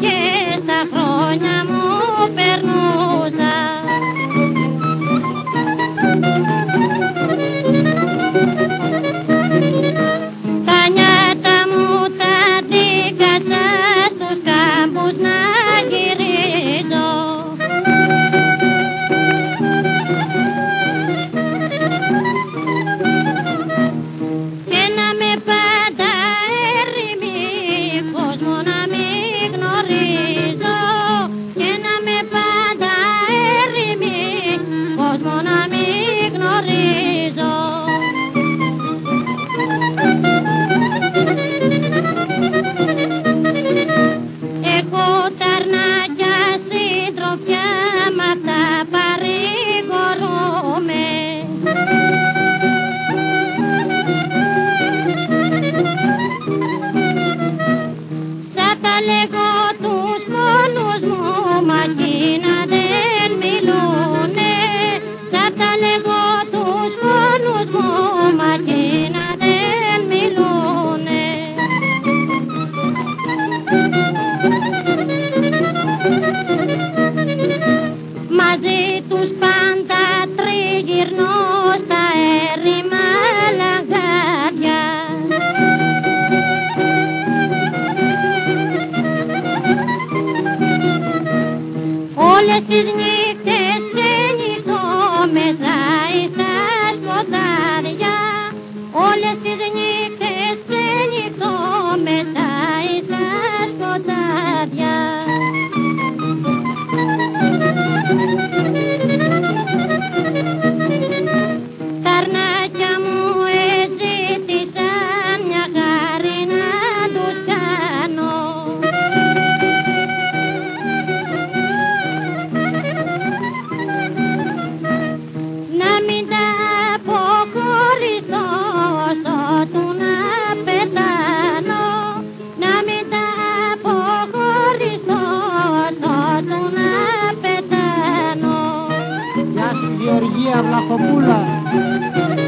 και τα χρόνια μου περνούσα. Τα νιάτα μου τα δίκασα στους κάμπους να γυρίζω. Και να με πάντα ερημικός μονάχος Χριστιανάκια στην τα перед не. 我不冷